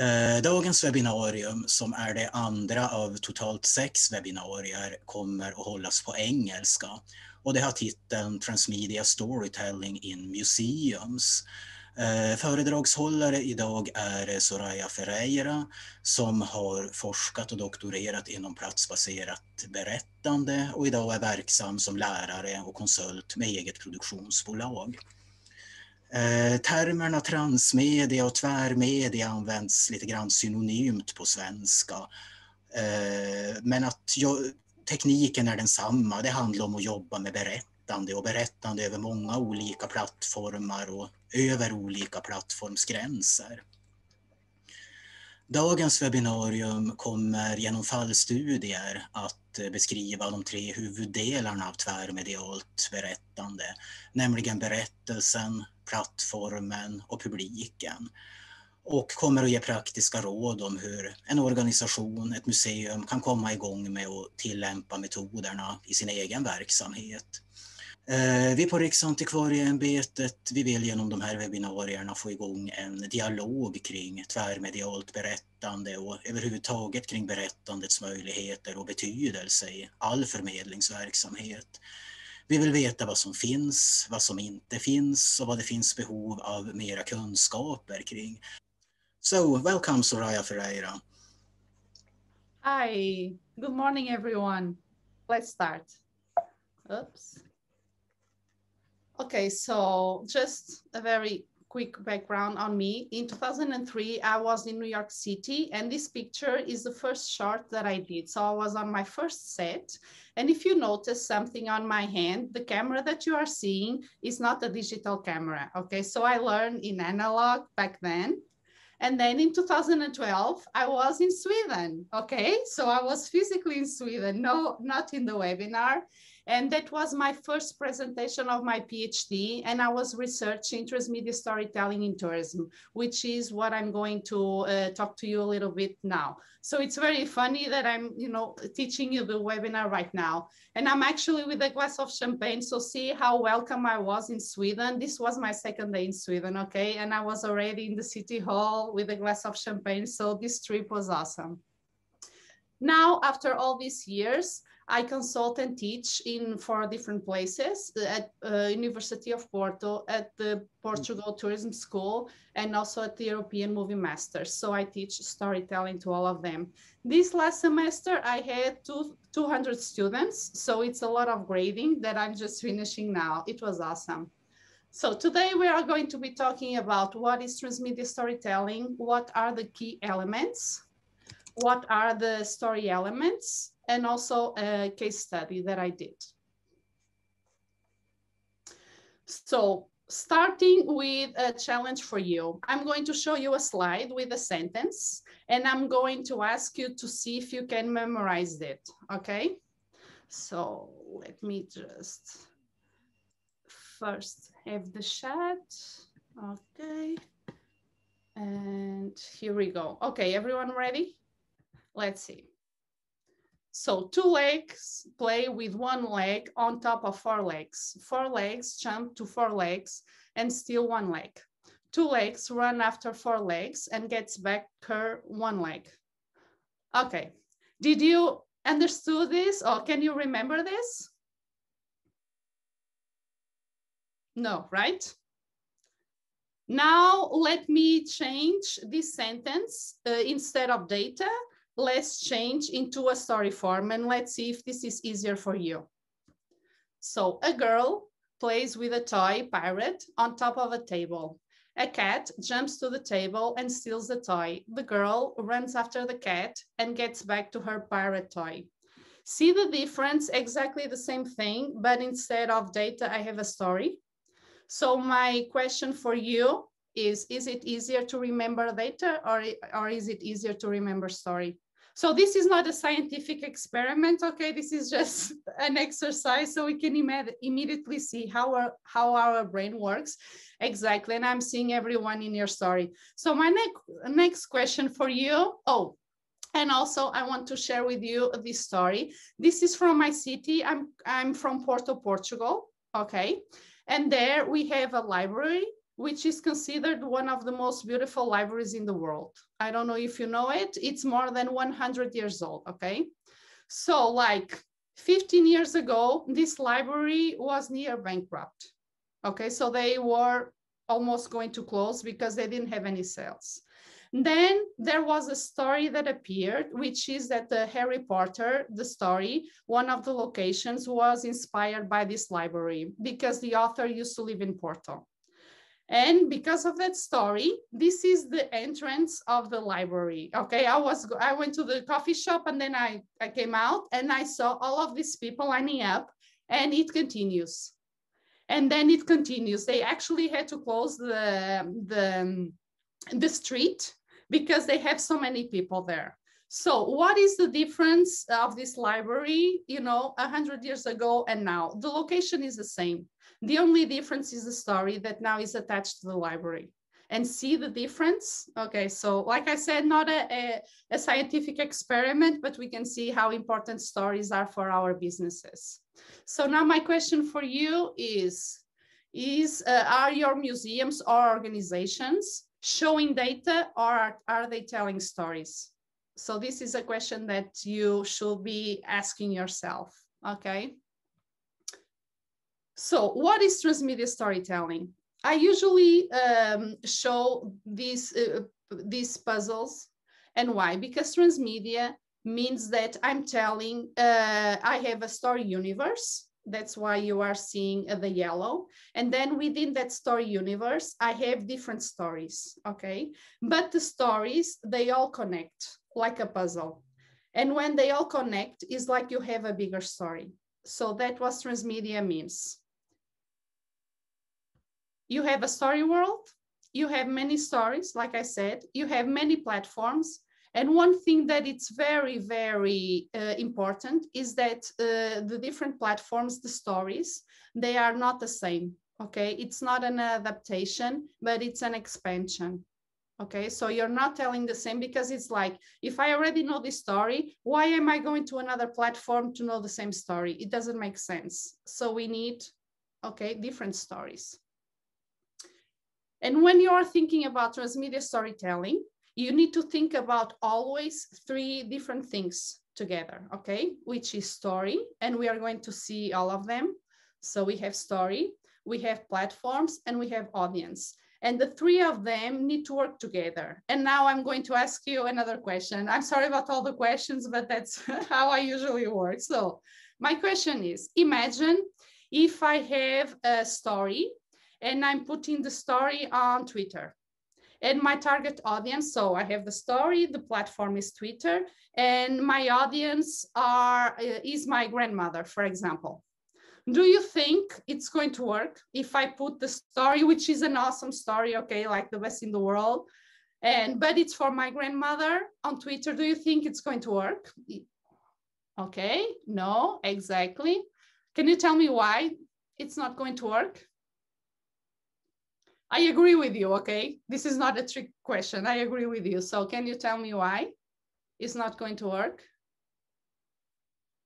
Eh, dagens webbinarium, som är det andra av totalt sex webbinarier, kommer att hållas på engelska. Och det har titeln Transmedia Storytelling in Museums. Eh, föredragshållare idag är Soraya Ferreira som har forskat och doktorerat inom platsbaserat berättande och idag är verksam som lärare och konsult med eget produktionsbolag. Eh, termerna transmedia och tvärmedia används lite grann synonymt på svenska. Eh, men att tekniken är densamma. Det handlar om att jobba med berättande och berättande över många olika plattformar och över olika plattformsgränser. Dagens webbinarium kommer genom fallstudier att eh, beskriva de tre huvuddelarna av tvärmedialt berättande, nämligen berättelsen, plattformen och publiken. Och kommer att ge praktiska råd om hur en organisation, ett museum kan komma igång med att tillämpa metoderna i sin egen verksamhet. Eh, vi på Riksantikvarieämbetet vi vill genom de här webbinarierna få igång en dialog kring tvärmedialt berättande och överhuvudtaget kring berättandets möjligheter och betydelse i all förmedlingsverksamhet. Vi vill veta vad som finns, vad som inte finns och vad det finns behov av mera kunskaper kring. So, welcome Soraya Ferreira. Hi, good morning everyone. Let's start. Oops. Okay, so just a very quick background on me. In 2003, I was in New York City, and this picture is the first short that I did. So I was on my first set. And if you notice something on my hand, the camera that you are seeing is not a digital camera. Okay, so I learned in analog back then. And then in 2012, I was in Sweden. Okay, so I was physically in Sweden, no, not in the webinar. And that was my first presentation of my PhD. And I was researching transmedia storytelling in tourism, which is what I'm going to uh, talk to you a little bit now. So it's very funny that I'm, you know, teaching you the webinar right now. And I'm actually with a glass of champagne. So see how welcome I was in Sweden. This was my second day in Sweden, okay? And I was already in the city hall with a glass of champagne. So this trip was awesome. Now, after all these years, I consult and teach in four different places at uh, University of Porto, at the Portugal Tourism School, and also at the European Movie Masters. So I teach storytelling to all of them. This last semester, I had two, 200 students. So it's a lot of grading that I'm just finishing now. It was awesome. So today we are going to be talking about what is transmedia storytelling, what are the key elements, what are the story elements, and also a case study that I did. So starting with a challenge for you, I'm going to show you a slide with a sentence, and I'm going to ask you to see if you can memorize it, okay? So let me just first have the chat, okay? And here we go. Okay, everyone ready? Let's see. So two legs play with one leg on top of four legs. Four legs jump to four legs and steal one leg. Two legs run after four legs and gets back her one leg. Okay, did you understood this or can you remember this? No, right? Now let me change this sentence uh, instead of data let's change into a story form and let's see if this is easier for you. So a girl plays with a toy pirate on top of a table. A cat jumps to the table and steals the toy. The girl runs after the cat and gets back to her pirate toy. See the difference? Exactly the same thing, but instead of data, I have a story. So my question for you is, is it easier to remember data or, or is it easier to remember story? So this is not a scientific experiment, okay? This is just an exercise so we can Im immediately see how our, how our brain works exactly. And I'm seeing everyone in your story. So my next, next question for you, oh, and also I want to share with you this story. This is from my city. I'm, I'm from Porto, Portugal, okay? And there we have a library which is considered one of the most beautiful libraries in the world. I don't know if you know it, it's more than 100 years old, okay? So like 15 years ago, this library was near bankrupt. Okay, so they were almost going to close because they didn't have any sales. Then there was a story that appeared, which is that the Harry Potter, the story, one of the locations was inspired by this library because the author used to live in Porto. And because of that story, this is the entrance of the library. Okay, I was I went to the coffee shop and then I, I came out and I saw all of these people lining up and it continues. And then it continues. They actually had to close the, the, the street because they have so many people there. So what is the difference of this library, you know, 100 years ago and now? The location is the same. The only difference is the story that now is attached to the library and see the difference. Okay, so like I said, not a, a, a, scientific experiment, but we can see how important stories are for our businesses. So now my question for you is, is uh, are your museums or organizations showing data or are, are they telling stories? So this is a question that you should be asking yourself, okay? So what is transmedia storytelling? I usually um, show these, uh, these puzzles and why? Because transmedia means that I'm telling, uh, I have a story universe. That's why you are seeing uh, the yellow. And then within that story universe, I have different stories, okay? But the stories, they all connect like a puzzle. And when they all connect, it's like you have a bigger story. So that was transmedia means you have a story world, you have many stories, like I said, you have many platforms. And one thing that it's very, very uh, important is that uh, the different platforms, the stories, they are not the same. Okay, it's not an adaptation, but it's an expansion. Okay, so you're not telling the same because it's like, if I already know this story, why am I going to another platform to know the same story? It doesn't make sense. So we need, okay, different stories. And when you are thinking about transmedia storytelling, you need to think about always three different things together, okay? Which is story, and we are going to see all of them. So we have story, we have platforms, and we have audience. And the three of them need to work together. And now I'm going to ask you another question. I'm sorry about all the questions, but that's how I usually work. So my question is, imagine if I have a story and I'm putting the story on Twitter. And my target audience, so I have the story, the platform is Twitter, and my audience are is my grandmother, for example. Do you think it's going to work if I put the story, which is an awesome story, okay, like the best in the world, and but it's for my grandmother on Twitter? Do you think it's going to work? Okay, no, exactly. Can you tell me why it's not going to work? I agree with you, okay? This is not a trick question. I agree with you. So can you tell me why it's not going to work?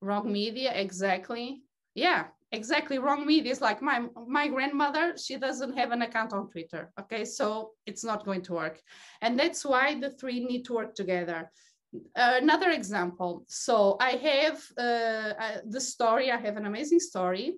Wrong media, exactly. Yeah, exactly. Wrong media is like my, my grandmother, she doesn't have an account on Twitter, okay? So it's not going to work. And that's why the three need to work together. Uh, another example. So I have uh, uh, the story, I have an amazing story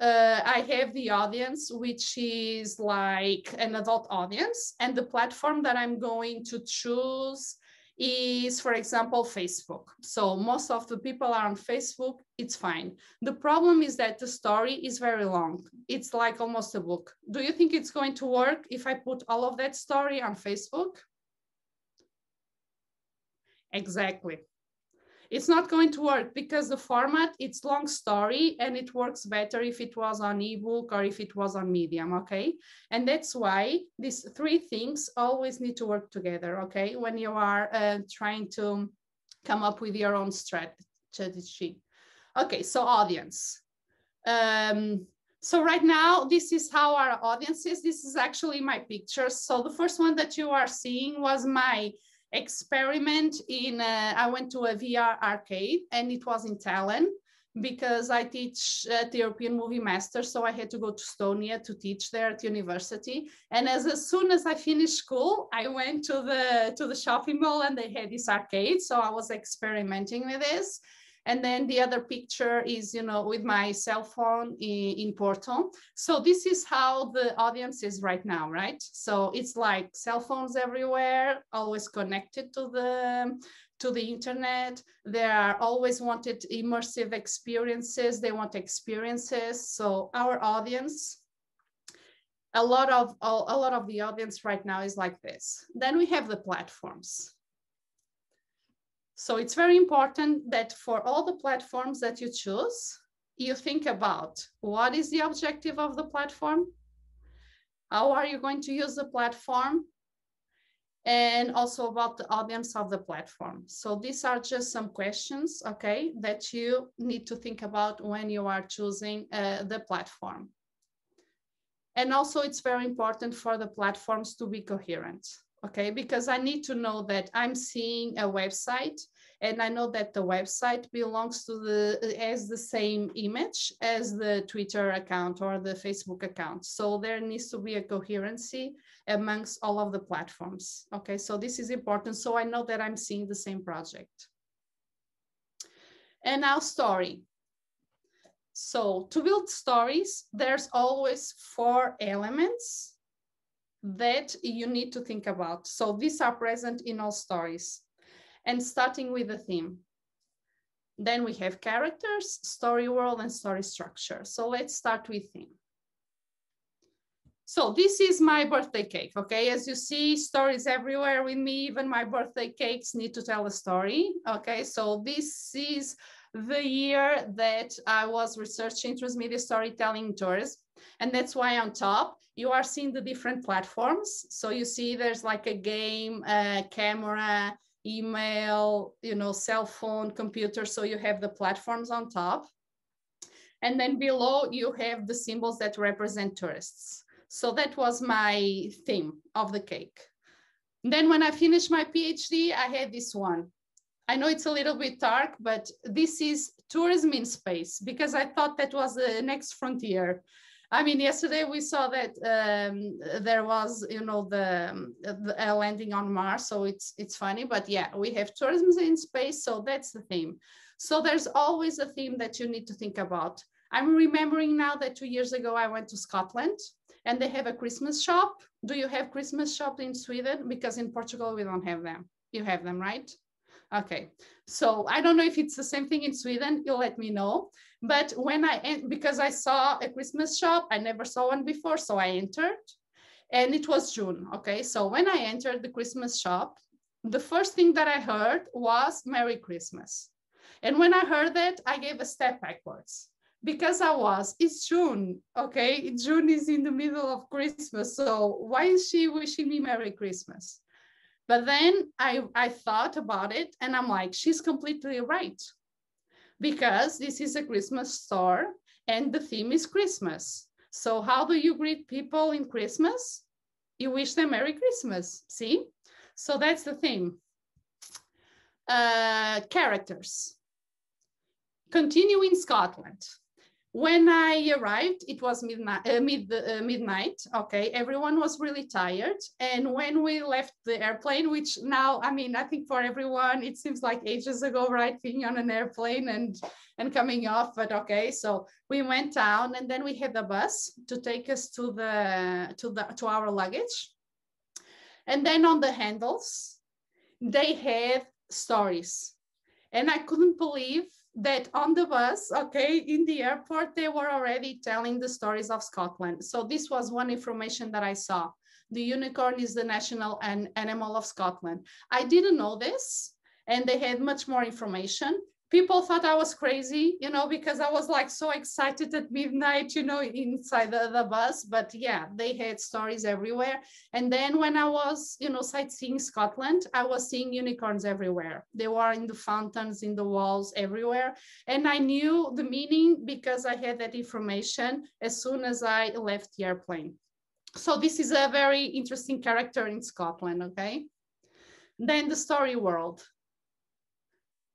uh, I have the audience, which is like an adult audience. And the platform that I'm going to choose is, for example, Facebook. So most of the people are on Facebook, it's fine. The problem is that the story is very long. It's like almost a book. Do you think it's going to work if I put all of that story on Facebook? Exactly it's not going to work because the format it's long story and it works better if it was on ebook or if it was on medium okay and that's why these three things always need to work together okay when you are uh, trying to come up with your own strategy okay so audience um, so right now, this is how our audience is. This is actually my pictures. So the first one that you are seeing was my experiment in, uh, I went to a VR arcade and it was in Tallinn. because I teach at the European Movie Master, so I had to go to Estonia to teach there at university. And as, as soon as I finished school, I went to the to the shopping mall and they had this arcade. So I was experimenting with this. And then the other picture is, you know, with my cell phone in, in Porto. So this is how the audience is right now, right? So it's like cell phones everywhere, always connected to the to the internet. They are always wanted immersive experiences. They want experiences. So our audience, a lot of a lot of the audience right now is like this. Then we have the platforms. So it's very important that for all the platforms that you choose, you think about what is the objective of the platform? How are you going to use the platform? And also about the audience of the platform. So these are just some questions, okay, that you need to think about when you are choosing uh, the platform. And also it's very important for the platforms to be coherent okay? Because I need to know that I'm seeing a website and I know that the website belongs to the, as the same image as the Twitter account or the Facebook account. So there needs to be a coherency amongst all of the platforms, okay? So this is important. So I know that I'm seeing the same project. And now story. So to build stories, there's always four elements that you need to think about. So these are present in all stories and starting with the theme. Then we have characters, story world, and story structure. So let's start with theme. So this is my birthday cake, okay? As you see, stories everywhere with me, even my birthday cakes need to tell a story, okay? So this is the year that I was researching transmedia storytelling tours. And that's why on top, you are seeing the different platforms. So you see there's like a game, a camera, email, you know, cell phone, computer. So you have the platforms on top. And then below you have the symbols that represent tourists. So that was my theme of the cake. then when I finished my PhD, I had this one. I know it's a little bit dark, but this is tourism in space because I thought that was the next frontier. I mean, yesterday we saw that um, there was, you know, the, the landing on Mars, so it's it's funny. But yeah, we have tourism in space, so that's the theme. So there's always a theme that you need to think about. I'm remembering now that two years ago I went to Scotland and they have a Christmas shop. Do you have Christmas shop in Sweden? Because in Portugal we don't have them. You have them, right? Okay, so I don't know if it's the same thing in Sweden. You'll let me know. But when I, because I saw a Christmas shop, I never saw one before, so I entered and it was June. Okay, so when I entered the Christmas shop, the first thing that I heard was Merry Christmas. And when I heard that, I gave a step backwards because I was, it's June, okay? June is in the middle of Christmas. So why is she wishing me Merry Christmas? But then I, I thought about it and I'm like, she's completely right. Because this is a Christmas store and the theme is Christmas. So how do you greet people in Christmas? You wish them Merry Christmas, see? So that's the theme. Uh, characters. Continue in Scotland. When I arrived, it was midnight, uh, mid, uh, midnight. Okay, everyone was really tired. And when we left the airplane, which now, I mean, I think for everyone, it seems like ages ago, right? Being on an airplane and and coming off. But okay, so we went down, and then we had the bus to take us to the to the to our luggage. And then on the handles, they had stories, and I couldn't believe that on the bus, okay, in the airport, they were already telling the stories of Scotland. So this was one information that I saw. The unicorn is the national an animal of Scotland. I didn't know this, and they had much more information people thought I was crazy, you know, because I was like so excited at midnight, you know, inside the, the bus. But yeah, they had stories everywhere. And then when I was, you know, sightseeing Scotland, I was seeing unicorns everywhere. They were in the fountains, in the walls, everywhere. And I knew the meaning because I had that information as soon as I left the airplane. So this is a very interesting character in Scotland, okay? Then the story world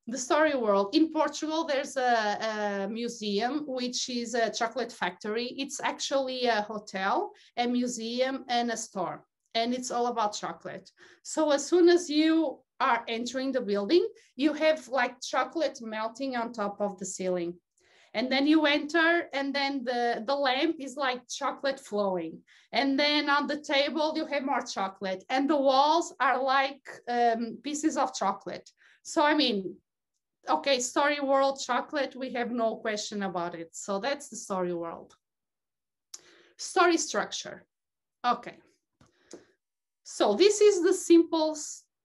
the story world. In portugal there's a, a, museum which is a chocolate factory. It's actually a hotel a museum and a store and it's all about chocolate. So as soon as you are entering the building you have like chocolate melting on top of the ceiling. And then you enter and then the the lamp is like chocolate flowing. And then on the table you have more chocolate. And the walls are like um, pieces of chocolate. So i mean okay, story world chocolate, we have no question about it. So that's the story world. Story structure. Okay. So this is the simple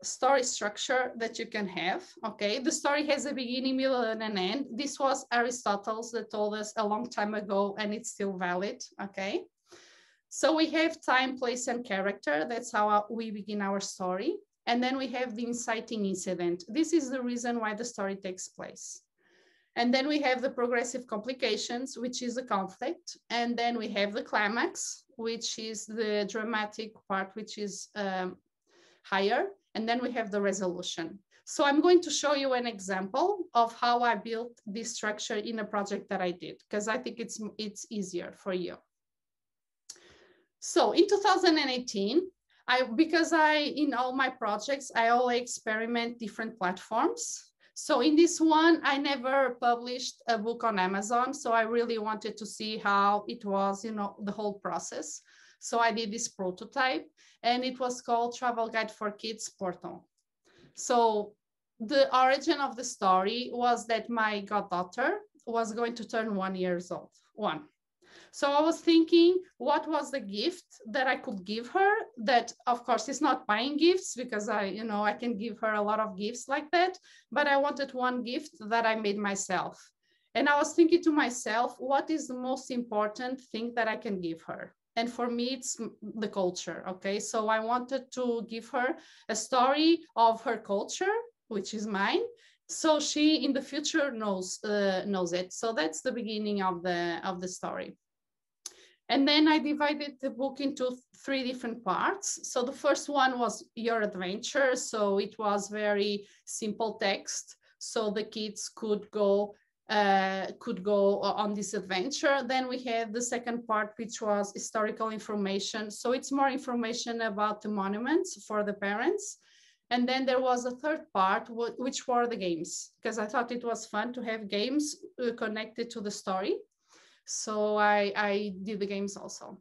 story structure that you can have. Okay, the story has a beginning, middle, and an end. This was Aristotle's that told us a long time ago, and it's still valid. Okay, so we have time, place, and character. That's how uh, we begin our story. And then we have the inciting incident. This is the reason why the story takes place. And then we have the progressive complications, which is the conflict. And then we have the climax, which is the dramatic part, which is um, higher. And then we have the resolution. So I'm going to show you an example of how I built this structure in a project that I did, because I think it's, it's easier for you. So in 2018, I because I in all my projects I always experiment different platforms. So in this one, I never published a book on Amazon. So I really wanted to see how it was, you know, the whole process. So I did this prototype and it was called Travel Guide for Kids Porto. So the origin of the story was that my goddaughter was going to turn one years old, one. So I was thinking, what was the gift that I could give her? That, of course, is not buying gifts because I, you know, I can give her a lot of gifts like that. But I wanted one gift that I made myself. And I was thinking to myself, what is the most important thing that I can give her? And for me, it's the culture. Okay. So I wanted to give her a story of her culture, which is mine, so she in the future knows uh, knows it so that's the beginning of the of the story and then I divided the book into three different parts. So the first one was your adventure. So it was very simple text. So the kids could go uh, could go on this adventure. Then we had the second part, which was historical information. So it's more information about the monuments for the parents. And then there was a third part, which were the games, because I thought it was fun to have games uh, connected to the story. So I, I did the games also.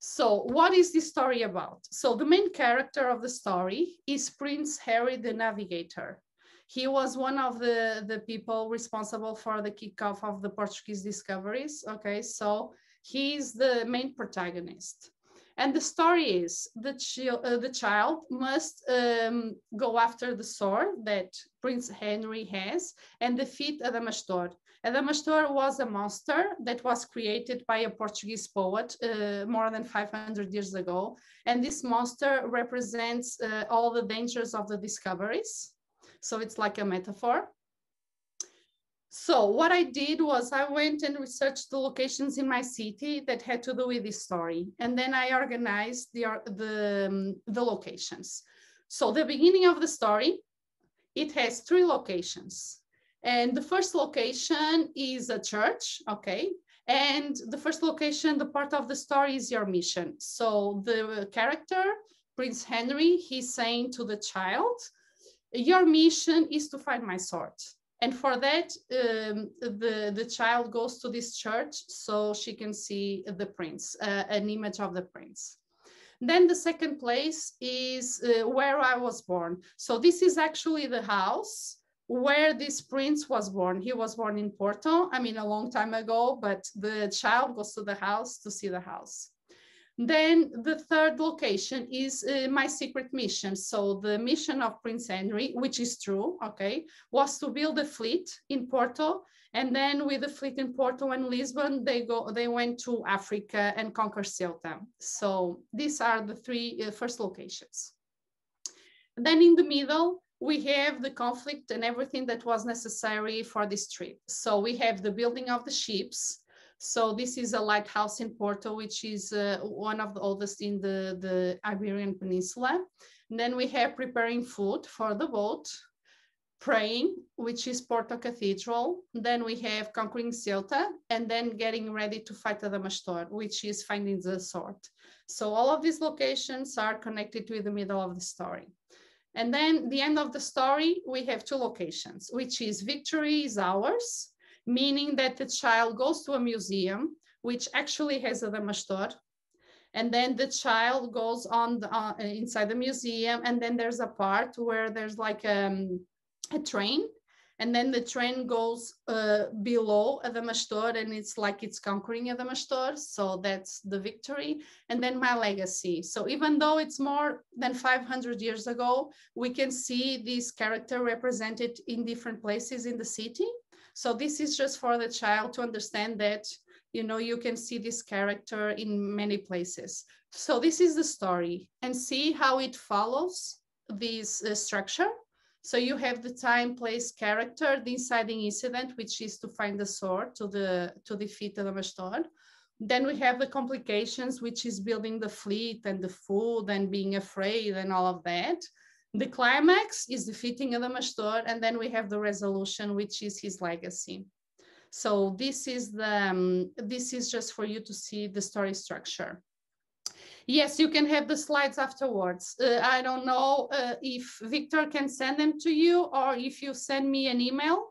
So what is this story about? So the main character of the story is Prince Henry the Navigator. He was one of the, the people responsible for the kickoff of the Portuguese discoveries. Okay, so he's the main protagonist. And the story is the, chi- uh, the child must um, go after the sword that Prince Henry has and defeat Adamastor. Adamastor was a monster that was created by a Portuguese poet uh, more than 500 years ago. And this monster represents uh, all the dangers of the discoveries. So it's like a metaphor. So what I did was I went and researched the locations in my city that had to do with this story. And then I organized the, the, um, the locations. So the beginning of the story, it has three locations. And the first location is a church, okay? And the first location, the part of the story is your mission. So the character, Prince Henry, he's saying to the child, your mission is to find my sword. And for that, um, the, the child goes to this church so she can see the prince, uh, an image of the prince. Then the second place is uh, where I was born. So this is actually the house where this prince was born. He was born in Porto, I mean, a long time ago, but the child goes to the house to see the house. Then the third location is uh, my secret mission. So the mission of Prince Henry, which is true, okay, was to build a fleet in Porto. And then with the fleet in Porto and Lisbon, they go, they went to Africa and conquer Ceuta. So these are the three uh, first locations. Then in the middle, we have the conflict and everything that was necessary for this trip. So we have the building of the ships. So this is a lighthouse in Porto, which is uh, one of the oldest in the, the Iberian Peninsula. And then we have preparing food for the boat. praying, which is Porto Cathedral. Then we have conquering Ceuta, and then getting ready to fight the Adamastor, which is finding the sword. So all of these locations are connected to the middle of the story. And then the end of the story, we have two locations, which is victory is ours, meaning that the child goes to a museum, which actually has Adamastor, and then the child goes on the, uh, inside the museum and then there's a part where there's like um, a train and then the train goes uh, below Adamastor and it's like it's conquering Adamastor. So that's the victory. And then my legacy. So even though it's more than 500 years ago, we can see this character represented in different places in the city. So this is just for the child to understand that, you know, you can see this character in many places. So this is the story and see how it follows this uh, structure. So you have the time, place, character, the inciting incident, which is to find the sword to the to defeat the Adamastor. Then we have the complications, which is building the fleet and the food and being afraid and all of that. The climax is defeating Adamastor, and then we have the resolution, which is his legacy. So this is the um, this is just for you to see the story structure. Yes, you can have the slides afterwards. Uh, I don't know uh, if Victor can send them to you or if you send me an email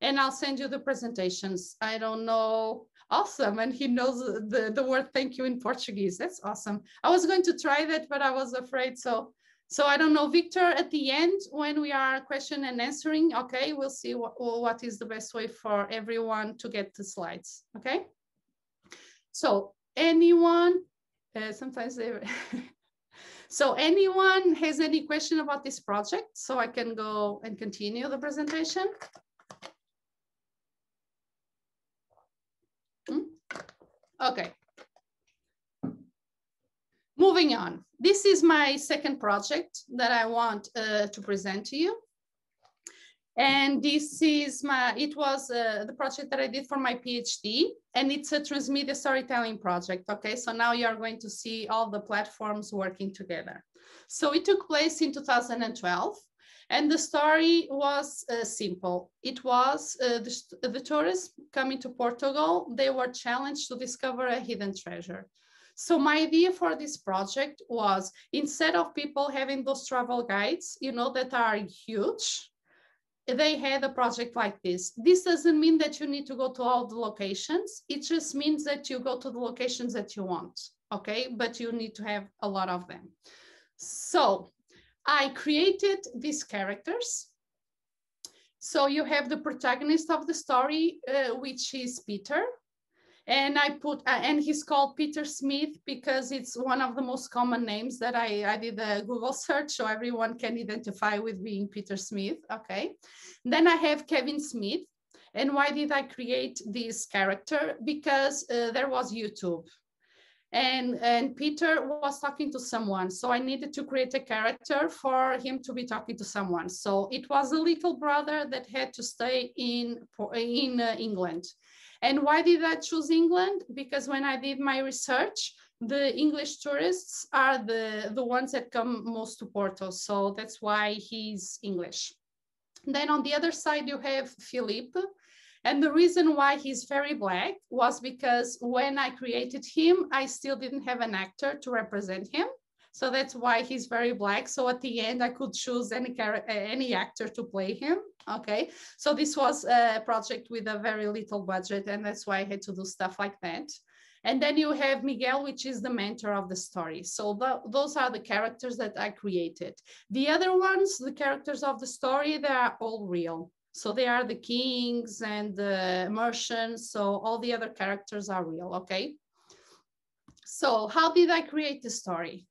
and I'll send you the presentations. I don't know. Awesome. And he knows the, the word thank you in Portuguese. That's awesome. I was going to try that, but I was afraid. So, so I don't know, Victor, at the end, when we are question and answering, okay, we'll see what, what is the best way for everyone to get the slides. Okay. So anyone uh, sometimes they so anyone has any question about this project so i can go and continue the presentation? Hmm? okay. Moving on. This is my second project that i want uh, to present to you and this is my, it was uh, the project that I did for my PhD, and it's a transmedia storytelling project. Okay, so now you are going to see all the platforms working together. So it took place in 2012, and the story was uh, simple. It was uh, the, the tourists coming to Portugal, they were challenged to discover a hidden treasure. So my idea for this project was instead of people having those travel guides, you know, that are huge, they had a project like this. This doesn't mean that you need to go to all the locations. It just means that you go to the locations that you want, okay? But you need to have a lot of them. So I created these characters. So you have the protagonist of the story, uh, which is Peter and I put, uh, and he's called Peter Smith because it's one of the most common names that I, I did a Google search so everyone can identify with being Peter Smith, okay. Then I have Kevin Smith. And why did I create this character? Because uh, there was YouTube and and peter was talking to someone so i needed to create a character for him to be talking to someone so it was a little brother that had to stay in in uh, england and why did I choose England? Because when I did my research, the English tourists are the, the ones that come most to Porto. So that's why he's English. Then on the other side, you have Philippe. And the reason why he's very black was because when I created him, I still didn't have an actor to represent him. So that's why he's very black. So at the end, I could choose any character, uh, any actor to play him. Okay, so this was a project with a very little budget, and that's why I had to do stuff like that. And then you have Miguel, which is the mentor of the story. So the, those are the characters that I created. The other ones, the characters of the story, they are all real. So they are the kings and the merchants. So all the other characters are real, okay? So how did I create the story?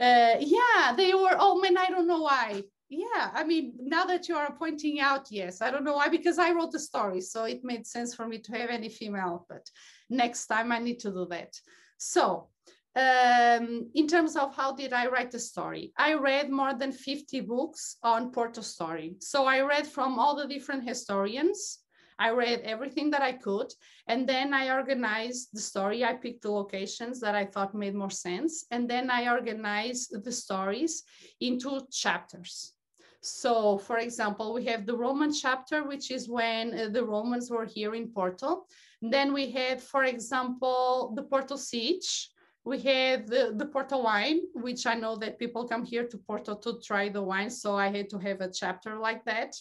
Uh, yeah, they were, oh man, I don't know why. Yeah, I mean, now that you are pointing out, yes, I don't know why, because I wrote the story. So it made sense for me to have any female, but next time I need to do that. So um, in terms of how did I write the story, I read more than 50 books on Porto story. So I read from all the different historians I read everything that I could, and then I organized the story. I picked the locations that I thought made more sense, and then I organized the stories into chapters. So for example, we have the Roman chapter, which is when uh, the Romans were here in Porto. Then we have, for example, the Porto siege. We have the, the Porto wine, which I know that people come here to Porto to try the wine. So I had to have a chapter like that.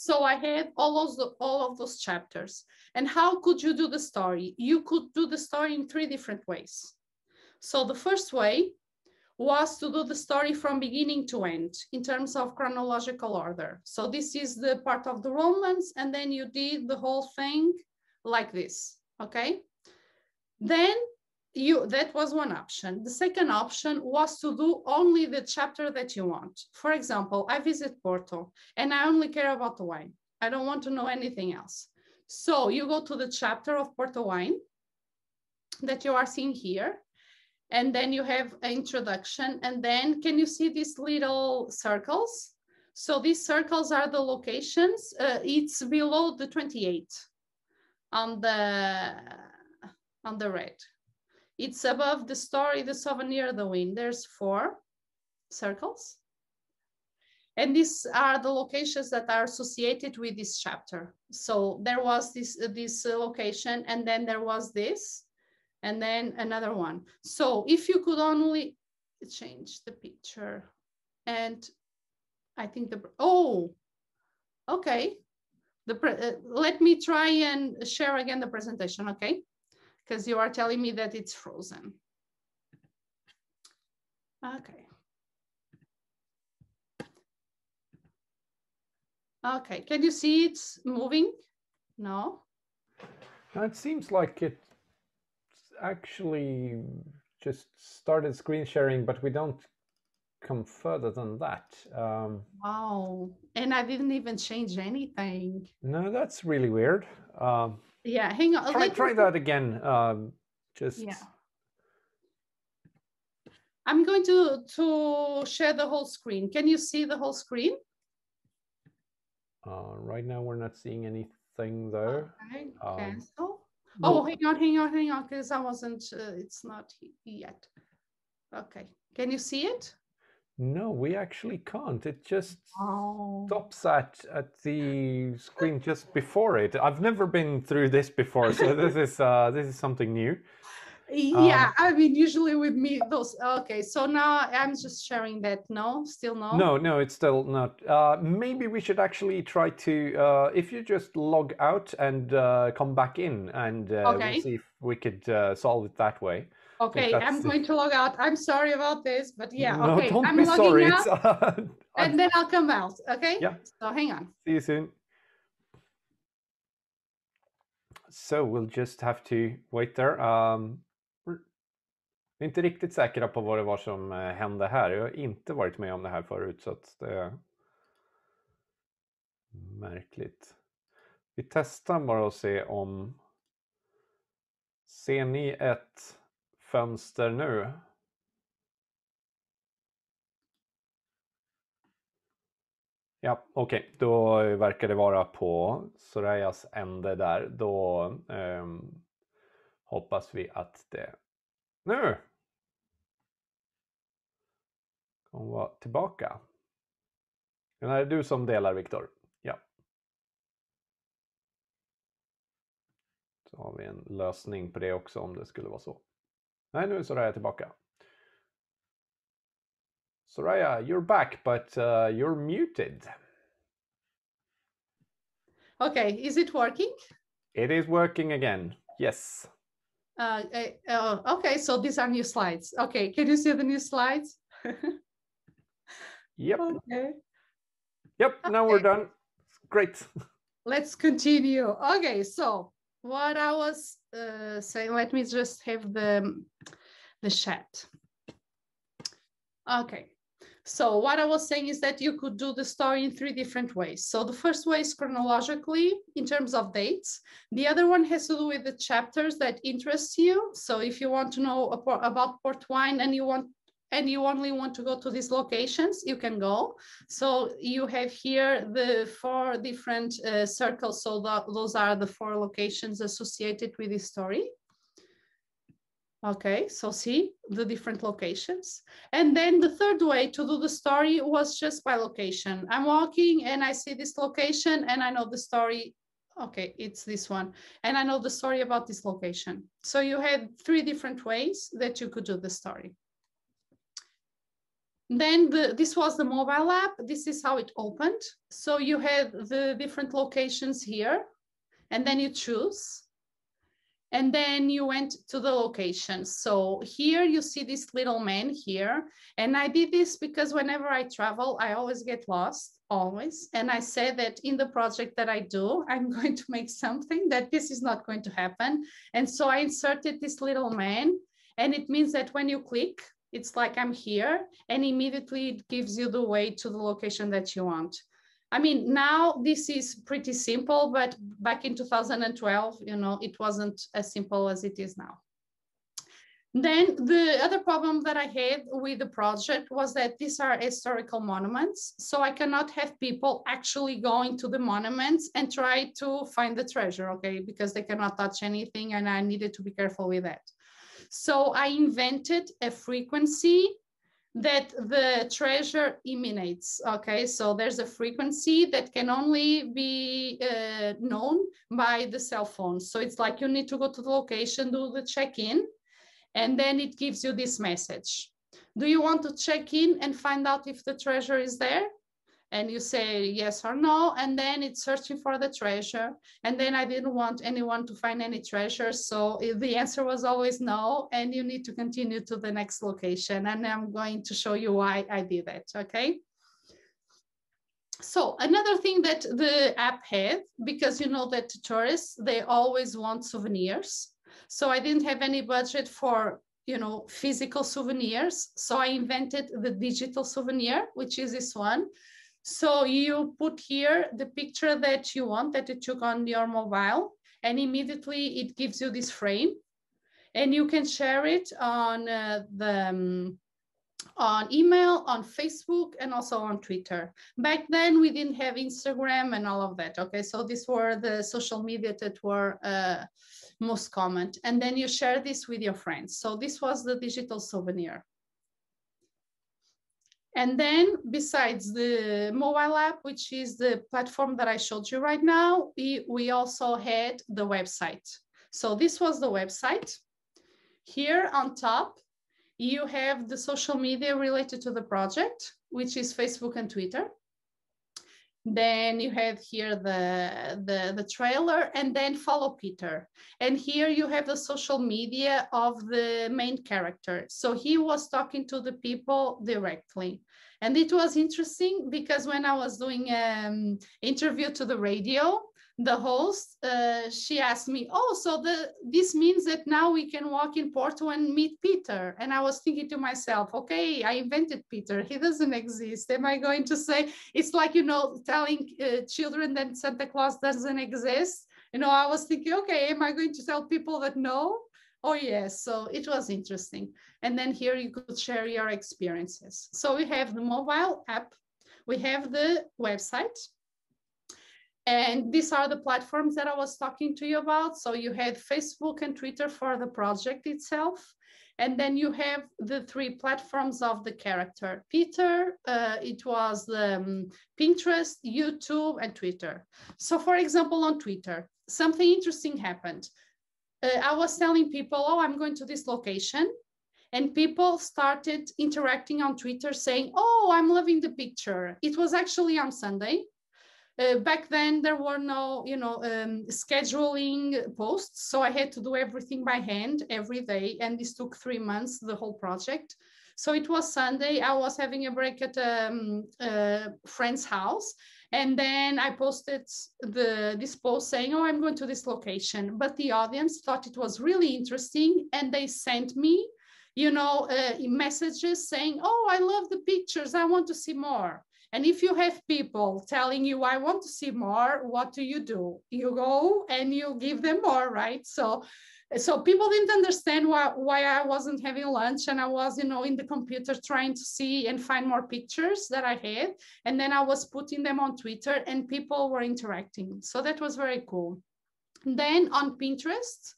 So I had all of, the, all of those chapters. And how could you do the story? You could do the story in three different ways. So the first way was to do the story from beginning to end in terms of chronological order. So this is the part of the Romans, and then you did the whole thing like this, okay? Then you that was one option. The second option was to do only the chapter that you want. For example, I visit Porto and I only care about the wine. I don't want to know anything else. So you go to the chapter of Porto wine that you are seeing here and then you have an introduction and then can you see these little circles so these circles are the locations uh, it's below the 28 on the on the red it's above the story the souvenir the wind there's four circles and these are the locations that are associated with this chapter so there was this this location and then there was this and then another one. So if you could only change the picture and I think the, oh, okay. The uh, let me try and share again the presentation, okay? Because you are telling me that it's frozen. Okay. Okay, can you see it's moving? No? It seems like it actually just started screen sharing, but we don't come further than that. Um, wow. And I didn't even change anything. No, that's really weird. Um, yeah, hang on. Try, try that again. Um, just. Yeah. I'm going to, to share the whole screen. Can you see the whole screen? Uh, right now, we're not seeing anything there. Okay, um, cancel. Oh, hang on, hang on, hang on, because I wasn't, uh, it's not yet. Okay, can you see it? No, we actually can't. It just oh. stops at at the screen just before it. I've never been through this before, so this is uh, this is something new. Yeah, um, I mean, usually with me, those. Okay, so now I'm just sharing that. No, still no. No, no, it's still not. Uh, maybe we should actually try to. Uh, if you just log out and uh, come back in, and uh, okay. we'll see if we could uh, solve it that way. Okay, I'm going to log out. I'm sorry about this, but yeah. No, okay, don't I'm be logging sorry. out, and then I'll come out. Okay. Yeah. So hang on. See you soon. So we'll just have to wait there. Um, Vi är inte riktigt säkra på vad det var som eh, hände här. Jag har inte varit med om det här förut så att det är märkligt. Vi testar bara att se om Ser ni ett fönster nu? Ja, okej, okay. då verkar det vara på Sorayas ände där. Då eh, hoppas vi att det... Nu! Hon var tillbaka. Det är det du som delar Viktor? Ja. Så har vi en lösning på det också om det skulle vara så. Nej, nu är Soraia tillbaka. Soraia, you're back but uh, you're muted. Okay, is it working? It is working again. Yes. Uh, uh, okay, so these are new slides. Okay, can you see the new slides? Yep. Okay. Yep, now okay. we're done. Great. Let's continue. Okay, so what I was uh, saying, let me just have the, the chat. Okay, so what I was saying is that you could do the story in three different ways. So the first way is chronologically in terms of dates. The other one has to do with the chapters that interest you. So if you want to know about port wine and you want and you only want to go to these locations, you can go. So you have here the four different uh, circles. So the, those are the four locations associated with this story. Okay, so see the different locations. And then the third way to do the story was just by location. I'm walking and I see this location and I know the story. Okay, it's this one. And I know the story about this location. So you had three different ways that you could do the story. Then the, this was the mobile app. This is how it opened. So you had the different locations here and then you choose and then you went to the location. So here you see this little man here. And I did this because whenever I travel, I always get lost, always. And I said that in the project that I do, I'm going to make something that this is not going to happen. And so I inserted this little man. And it means that when you click, it's like I'm here and immediately it gives you the way to the location that you want. I mean, now this is pretty simple, but back in 2012, you know, it wasn't as simple as it is now. Then the other problem that I had with the project was that these are historical monuments. So I cannot have people actually going to the monuments and try to find the treasure, okay? Because they cannot touch anything and I needed to be careful with that. So I invented a frequency that the treasure emanates. Okay, so there's a frequency that can only be uh, known by the cell phone. So it's like you need to go to the location, do the check-in, and then it gives you this message. Do you want to check in and find out if the treasure is there? And you say yes or no, and then it's searching for the treasure. And then I didn't want anyone to find any treasure. So the answer was always no, and you need to continue to the next location. And I'm going to show you why I did that, okay? So another thing that the app had, because you know that tourists, they always want souvenirs. So I didn't have any budget for you know, physical souvenirs. So I invented the digital souvenir, which is this one. So you put here the picture that you want that you took on your mobile and immediately it gives you this frame and you can share it on uh, the um, on email, on Facebook, and also on Twitter. Back then, we didn't have Instagram and all of that. Okay, so these were the social media that were uh, most common. And then you share this with your friends. So this was the digital souvenir. And then besides the mobile app, which is the platform that I showed you right now, we, we also had the website. So this was the website. Here on top, you have the social media related to the project, which is Facebook and Twitter. Then you have here the, the, the trailer and then follow Peter. And here you have the social media of the main character. So he was talking to the people directly. And it was interesting because when I was doing an um, interview to the radio, the host, uh, she asked me, oh, so the, this means that now we can walk in Porto and meet Peter. And I was thinking to myself, okay, I invented Peter. He doesn't exist. Am I going to say, it's like, you know, telling uh, children that Santa Claus doesn't exist. You know, I was thinking, okay, am I going to tell people that no? Oh yes, so it was interesting. And then here you could share your experiences. So we have the mobile app, we have the website, and these are the platforms that I was talking to you about. So you had Facebook and Twitter for the project itself. And then you have the three platforms of the character. Peter, uh, it was the um, Pinterest, YouTube, and Twitter. So for example, on Twitter, something interesting happened uh, I was telling people, oh, I'm going to this location. And people started interacting on Twitter saying, oh, I'm loving the picture. It was actually on Sunday. Uh, back then, there were no, you know, um, scheduling posts. So I had to do everything by hand every day. And this took three months, the whole project. So it was Sunday. I was having a break at a, um, a friend's house and then I posted the this post saying, oh, I'm going to this location. But the audience thought it was really interesting and they sent me, you know, uh, messages saying, oh, I love the pictures. I want to see more. And if you have people telling you, I want to see more, what do you do? You go and you give them more, right? So so people didn't understand why, why I wasn't having lunch and I was, you know, in the computer trying to see and find more pictures that I had. And then I was putting them on Twitter and people were interacting. So that was very cool. Then on Pinterest,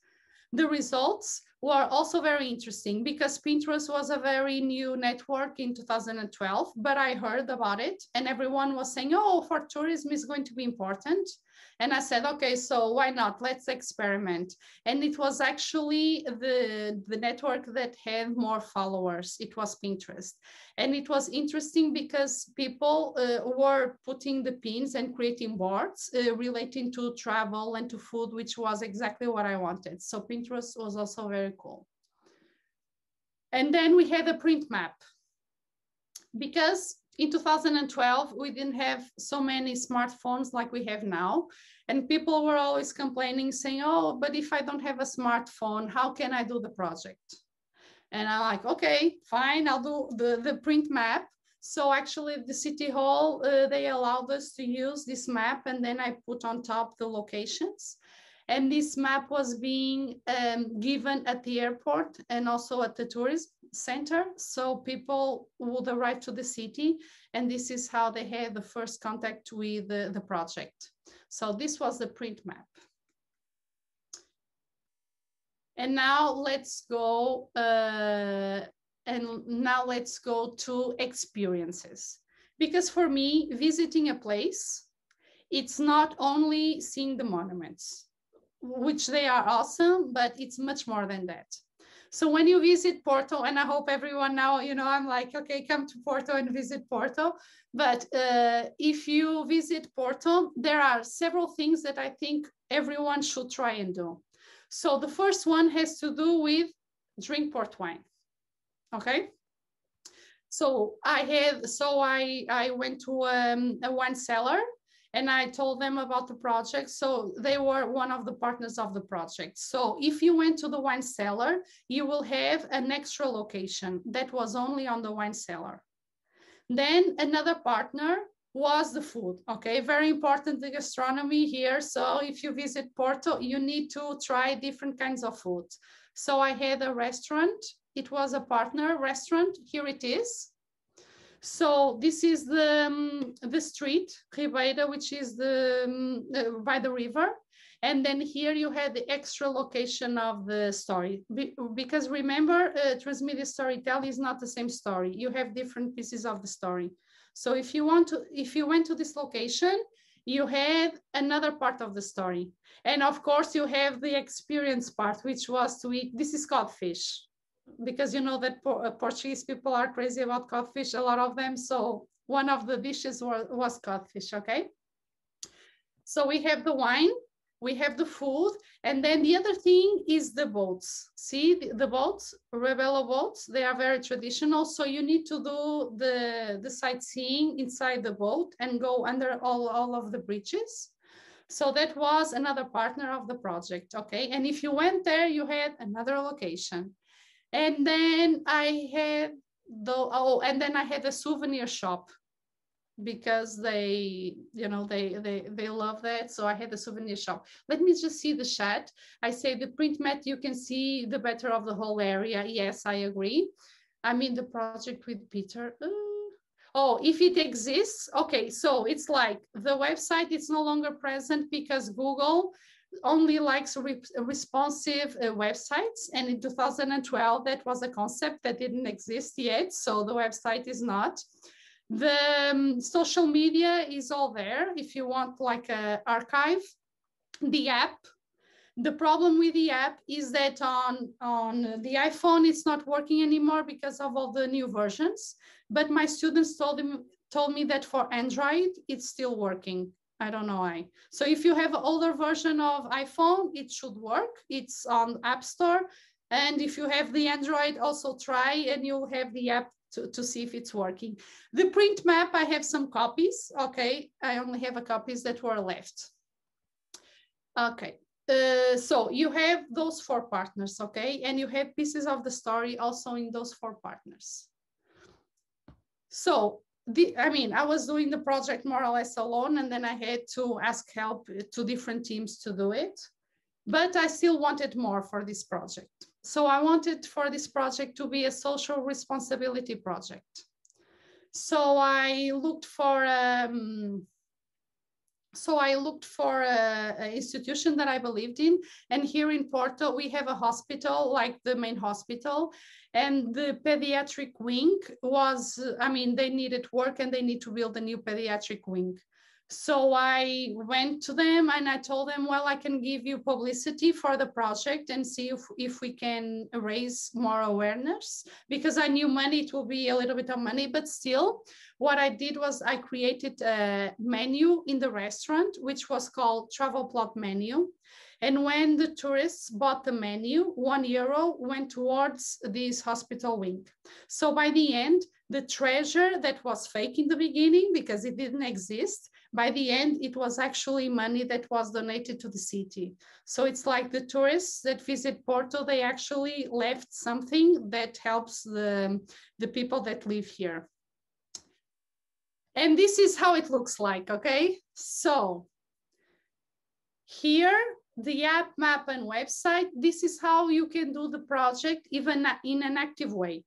the results were also very interesting because Pinterest was a very new network in 2012, but I heard about it and everyone was saying, oh, for tourism is going to be important. And I said, okay, so why not? Let's experiment. And it was actually the, the network that had more followers. It was Pinterest. And it was interesting because people uh, were putting the pins and creating boards uh, relating to travel and to food, which was exactly what I wanted. So Pinterest was also very cool. And then we had a print map because in 2012, we didn't have so many smartphones like we have now. And people were always complaining, saying, oh, but if I don't have a smartphone, how can I do the project? And I'm like, okay, fine, I'll do the, the print map. So actually the city hall, uh, they allowed us to use this map and then I put on top the locations. And this map was being um, given at the airport and also at the tourism center. So people would arrive to the city and this is how they had the first contact with the, the project. So this was the print map. And now let's go, uh, and now let's go to experiences. Because for me, visiting a place, it's not only seeing the monuments which they are awesome, but it's much more than that. So when you visit Porto, and I hope everyone now, you know, I'm like, okay, come to Porto and visit Porto. But uh, if you visit Porto, there are several things that I think everyone should try and do. So the first one has to do with drink port wine. Okay. So I had, so I, I went to um, a wine cellar and I told them about the project. So they were one of the partners of the project. So if you went to the wine cellar, you will have an extra location that was only on the wine cellar. Then another partner was the food. Okay, very important the gastronomy here. So if you visit Porto, you need to try different kinds of food. So I had a restaurant. It was a partner restaurant. Here it is. So this is the, um, the street, Ribeira, which is the, um, uh, by the river. And then here you had the extra location of the story. Be because remember, uh, transmedia storytelling is not the same story. You have different pieces of the story. So if you want to, if you went to this location, you had another part of the story. And of course you have the experience part, which was to eat, this is codfish because you know that uh, Portuguese people are crazy about codfish, a lot of them. So one of the dishes was, was codfish, okay? So we have the wine, we have the food, and then the other thing is the boats. See the, the boats, Rabelo boats, they are very traditional. So you need to do the, the sightseeing inside the boat and go under all, all of the bridges. So that was another partner of the project, okay? And if you went there, you had another location. And then I had the, oh, and then I had a souvenir shop because they, you know, they, they, they love that. So I had a souvenir shop. Let me just see the chat. I say the print mat, you can see the better of the whole area. Yes, I agree. i mean the project with Peter. Uh, oh, if it exists, okay. So it's like the website is no longer present because Google only likes re responsive uh, websites. And in 2012, that was a concept that didn't exist yet. So the website is not. The um, social media is all there. If you want like a archive, the app, the problem with the app is that on, on the iPhone, it's not working anymore because of all the new versions. But my students told, them, told me that for Android, it's still working. I don't know why. So if you have an older version of iPhone, it should work. It's on App Store. And if you have the Android, also try and you'll have the app to, to see if it's working. The print map, I have some copies. Okay, I only have a copies that were left. Okay, uh, so you have those four partners, okay? And you have pieces of the story also in those four partners. So the, I mean, I was doing the project more or less alone, and then I had to ask help to different teams to do it. But I still wanted more for this project. So I wanted for this project to be a social responsibility project. So I looked for um, So I looked for an institution that I believed in. And here in Porto, we have a hospital, like the main hospital. And the pediatric wing was, I mean, they needed work and they need to build a new pediatric wing. So I went to them and I told them, well, I can give you publicity for the project and see if, if we can raise more awareness because I knew money, it will be a little bit of money, but still what I did was I created a menu in the restaurant, which was called travel plot menu. And when the tourists bought the menu, one euro went towards this hospital wing. So by the end, the treasure that was fake in the beginning because it didn't exist by the end, it was actually money that was donated to the city. So it's like the tourists that visit Porto, they actually left something that helps the, the people that live here. And this is how it looks like, okay? So here, the app, map, and website, this is how you can do the project even in an active way.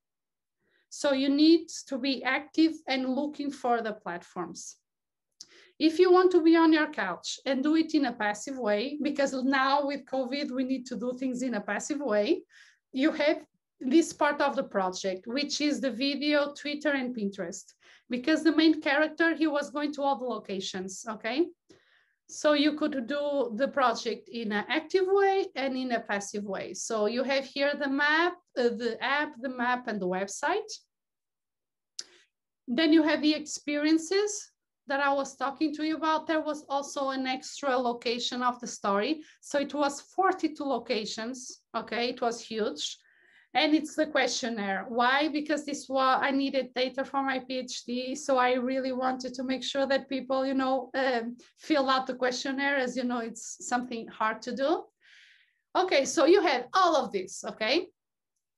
So you need to be active and looking for the platforms. If you want to be on your couch and do it in a passive way, because now with COVID, we need to do things in a passive way, you have this part of the project, which is the video, Twitter, and Pinterest. Because the main character, he was going to all the locations, okay? So you could do the project in an active way and in a passive way. So you have here the map, uh, the app, the map, and the website. Then you have the experiences that I was talking to you about, there was also an extra location of the story. So it was 42 locations. Okay, it was huge. And it's the questionnaire. Why? Because this was I needed data for my PhD, so I really wanted to make sure that people, you know, um, fill out the questionnaire. As you know, it's something hard to do. Okay, so you had all of this. Okay,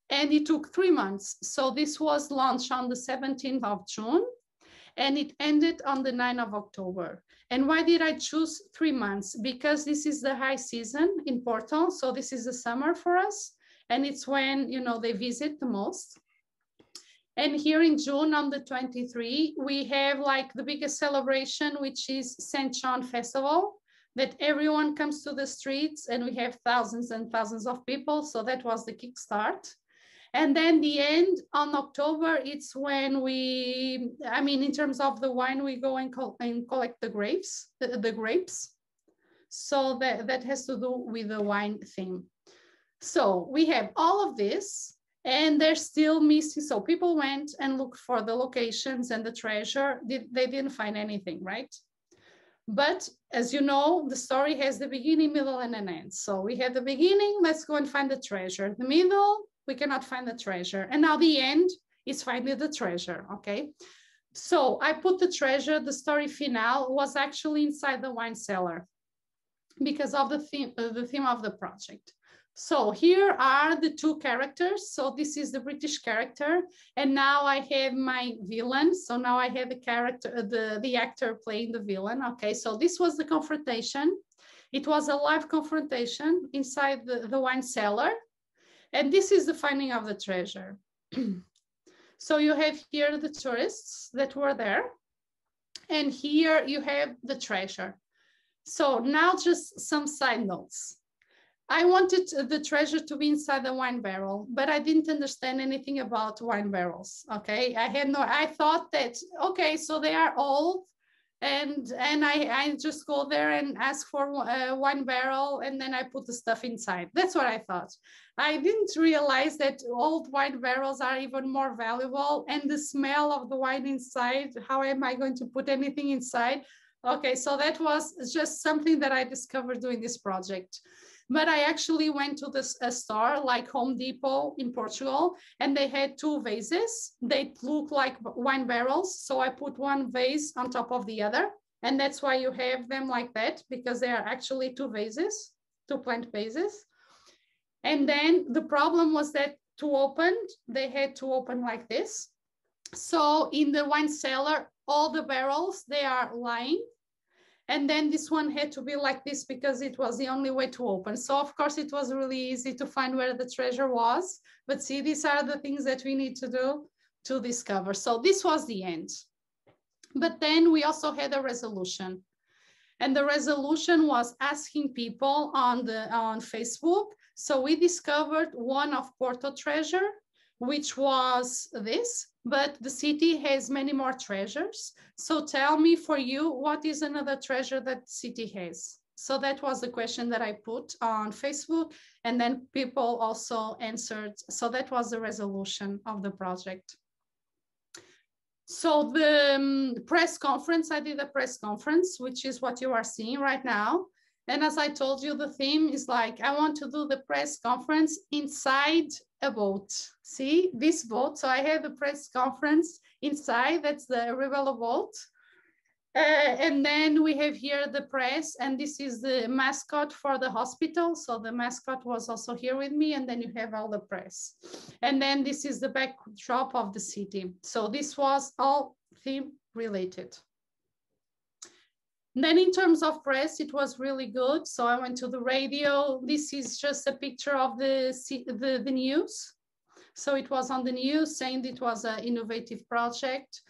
and it took three months. So this was launched on the 17th of June and it ended on the 9th of October. And why did I choose three months? Because this is the high season in Porto. So this is the summer for us. And it's when, you know, they visit the most. And here in June on the 23, we have like the biggest celebration, which is St. John Festival, that everyone comes to the streets and we have thousands and thousands of people. So that was the kickstart. And then the end on October, it's when we, I mean, in terms of the wine, we go and, co and collect the grapes, the, the grapes. So that, that has to do with the wine theme. So we have all of this and they're still missing. So people went and looked for the locations and the treasure. They didn't find anything, right? But as you know, the story has the beginning, middle, and an end. So we have the beginning, let's go and find the treasure. The middle, we cannot find the treasure. And now the end is finding the treasure, okay? So I put the treasure, the story finale was actually inside the wine cellar because of the theme, uh, the theme of the project. So here are the two characters. So this is the British character. And now I have my villain. So now I have the character, uh, the, the actor playing the villain. Okay, so this was the confrontation. It was a live confrontation inside the, the wine cellar. And this is the finding of the treasure. so you have here the tourists that were there. And here you have the treasure. So now just some side notes. I wanted the treasure to be inside the wine barrel, but I didn't understand anything about wine barrels. Okay, I had no. I thought that okay, so they are old, and and I I just go there and ask for uh, one barrel, and then I put the stuff inside. That's what I thought. I didn't realize that old wine barrels are even more valuable and the smell of the wine inside, how am I going to put anything inside? Okay, so that was just something that I discovered doing this project. But I actually went to this a store like Home Depot in Portugal, and they had two vases. They look like wine barrels. So I put one vase on top of the other. And that's why you have them like that, because they are actually two vases, two plant vases. And then the problem was that to open, they had to open like this. So in the wine cellar, all the barrels, they are lying. And then this one had to be like this because it was the only way to open. So of course it was really easy to find where the treasure was. But see, these are the things that we need to do to discover. So this was the end. But then we also had a resolution. And the resolution was asking people on the on Facebook. So we discovered one of Porto treasure, which was this, but the city has many more treasures. So tell me for you, what is another treasure that city has? So that was the question that I put on Facebook and then people also answered. So that was the resolution of the project. So the um, press conference, I did a press conference, which is what you are seeing right now. And as I told you, the theme is like, I want to do the press conference inside a boat. See this boat? So I have the press conference inside, that's the Rabelo boat. Uh, and then we have here the press, and this is the mascot for the hospital. So the mascot was also here with me, and then you have all the press. And then this is the backdrop of the city. So this was all theme related. Then in terms of press, it was really good. So I went to the radio. This is just a picture of the, the, the news. So it was on the news saying it was an innovative project.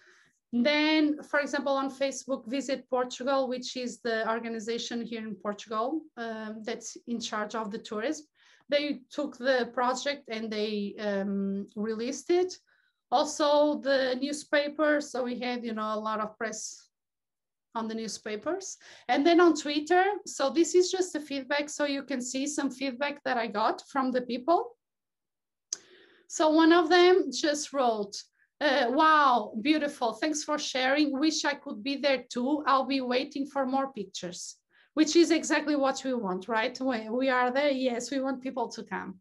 Then, for example, on Facebook, Visit Portugal, which is the organization here in Portugal um, that's in charge of the tourism. They took the project and they um, released it. Also, the newspaper. So we had, you know, a lot of press on the newspapers. And then on Twitter, so this is just the feedback, so you can see some feedback that I got from the people. So one of them just wrote, uh, wow, beautiful, thanks for sharing. Wish I could be there too. I'll be waiting for more pictures, which is exactly what we want, right? We are there, yes, we want people to come.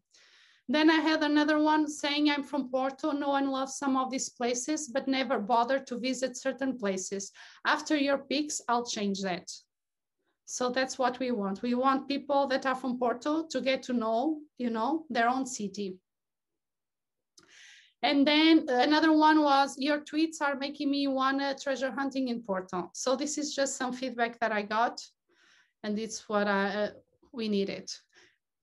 Then I had another one saying I'm from Porto. No one loves some of these places, but never bother to visit certain places. After your pics, I'll change that. So that's what we want. We want people that are from Porto to get to know, you know, their own city. And then another one was your tweets are making me want to treasure hunting in Porto. So this is just some feedback that I got, and it's what I, uh, we needed.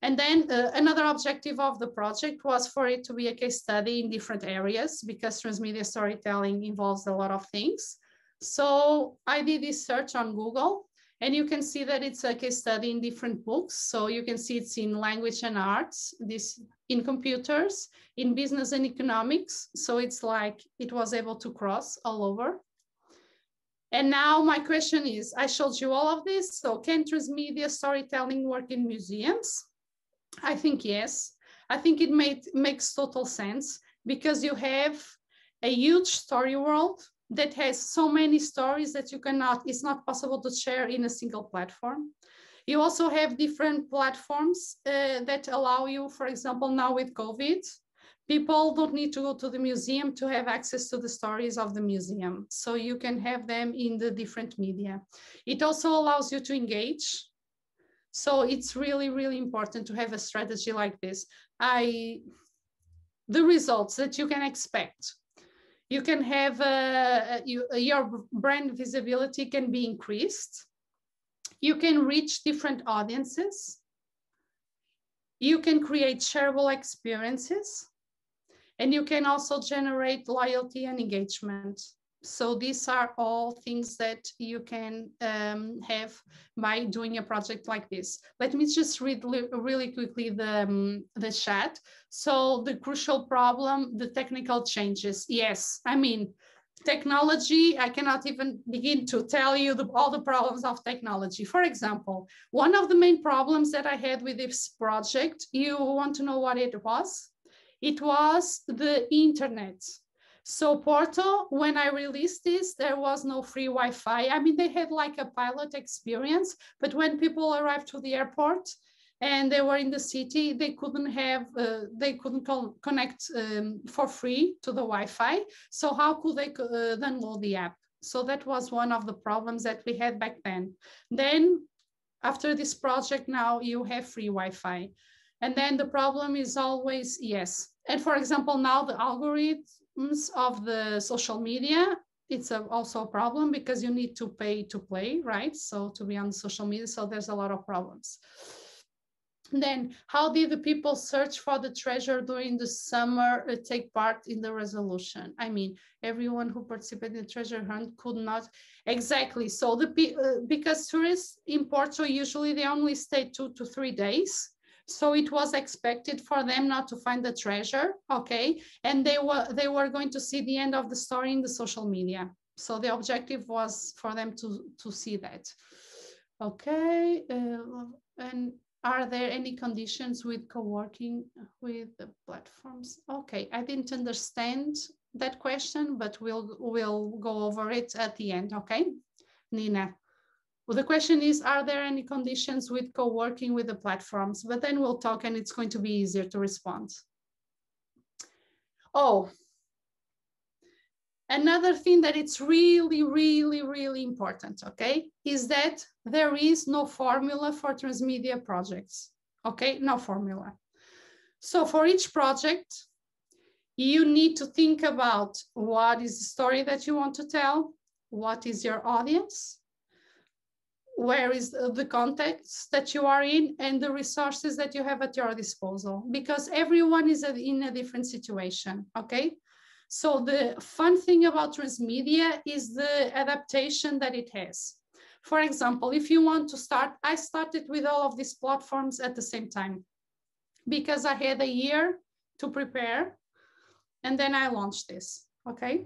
And then uh, another objective of the project was for it to be a case study in different areas because transmedia storytelling involves a lot of things. So I did this search on Google and you can see that it's a case study in different books. So you can see it's in language and arts, this in computers, in business and economics. So it's like it was able to cross all over. And now my question is, I showed you all of this. So can transmedia storytelling work in museums? I think yes. I think it made, makes total sense because you have a huge story world that has so many stories that you cannot, it's not possible to share in a single platform. You also have different platforms uh, that allow you, for example, now with COVID, people don't need to go to the museum to have access to the stories of the museum. So you can have them in the different media. It also allows you to engage so it's really, really important to have a strategy like this. I, the results that you can expect. You can have, uh, you, your brand visibility can be increased. You can reach different audiences. You can create shareable experiences. And you can also generate loyalty and engagement. So these are all things that you can um, have by doing a project like this. Let me just read really quickly the, um, the chat. So the crucial problem, the technical changes. Yes, I mean, technology, I cannot even begin to tell you the, all the problems of technology. For example, one of the main problems that I had with this project, you want to know what it was? It was the internet so Porto, when I released this, there was no free Wi-Fi. I mean, they had like a pilot experience, but when people arrived to the airport and they were in the city, they couldn't have, uh, they couldn't connect um, for free to the Wi-Fi. So how could they uh, then load the app? So that was one of the problems that we had back then. Then after this project, now you have free Wi-Fi. And then the problem is always, yes. And for example, now the algorithm of the social media it's a, also a problem because you need to pay to play right so to be on social media so there's a lot of problems Then, how did the people search for the treasure during the summer uh, take part in the resolution? I mean, everyone who participated in the treasure hunt could not exactly. So the uh, because tourists in Porto usually they only stay two to three days. So it was expected for them not to find the treasure, okay? And they were they were going to see the end of the story in the social media. So the objective was for them to to see that. Okay, uh, and are there any conditions with co-working with the platforms? Okay, I didn't understand that question, but we'll we'll go over it at the end, okay? Nina. Well, the question is, are there any conditions with co-working with the platforms? But then we'll talk and it's going to be easier to respond. Oh, another thing that it's really, really, really important, okay, is that there is no formula for transmedia projects, okay, no formula. So for each project, you need to think about what is the story that you want to tell, what is your audience, where is the context that you are in and the resources that you have at your disposal because everyone is in a different situation okay? So the fun thing about transmedia is the adaptation that it has. For example if you want to start i started with all of these platforms at the same time because i had a year to prepare and then i launched this okay?